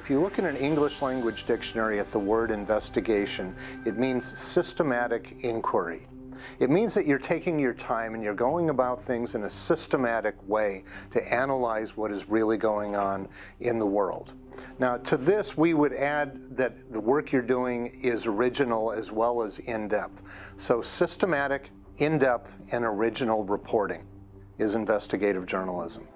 If you look in an English language dictionary at the word investigation, it means systematic inquiry. It means that you're taking your time and you're going about things in a systematic way to analyze what is really going on in the world. Now, to this, we would add that the work you're doing is original as well as in-depth. So systematic, in-depth, and original reporting is investigative journalism.